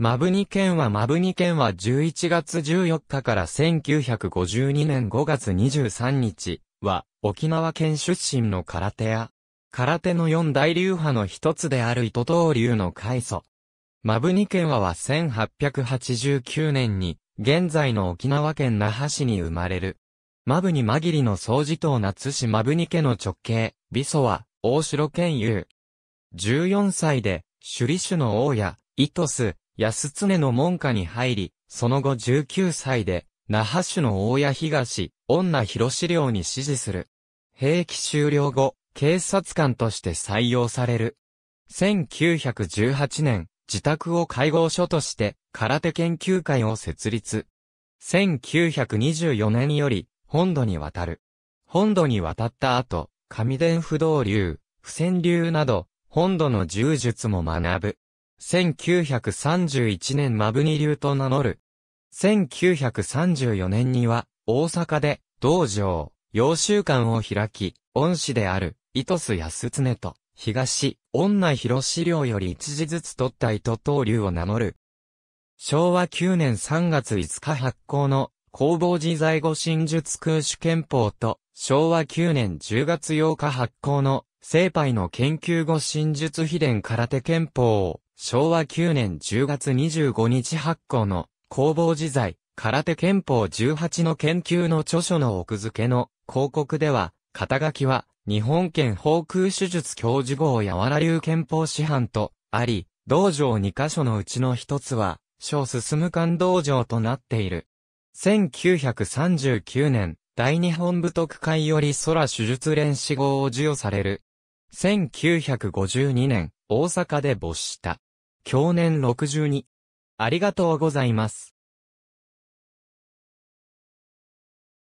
マブニ県はマブニ県は11月14日から1952年5月23日は沖縄県出身の空手や空手の四大流派の一つである糸東流の開祖。マブニ県はは1889年に現在の沖縄県那覇市に生まれる。マブニマギリの掃除島夏市マブニ家の直系、ビソは大城県有。14歳で首里種の王や、イトス、安常の門下に入り、その後19歳で、那覇市の大谷東、女広資料に指示する。兵役終了後、警察官として採用される。1918年、自宅を介護所として、空手研究会を設立。1924年より、本土に渡る。本土に渡った後、上田不動流、不戦流など、本土の柔術も学ぶ。1931年マブニ流と名乗る。1934年には、大阪で、道場、洋習館を開き、恩師である、糸須安常と、東、女広資料より一時ずつ取った糸東流を名乗る。昭和9年3月5日発行の、工房自在語真術空主憲法と、昭和9年10月8日発行の、聖杯の研究後真術秘伝空手憲法を、昭和9年10月25日発行の工房自在空手憲法18の研究の著書の奥付けの広告では、肩書きは日本県航空手術教授号やわら流憲法師範とあり、道場2カ所のうちの一つは、小進館道場となっている。1939年、大日本武徳会より空手術練士号を授与される。1952年、大阪で没した。享年62。ありがとうございます。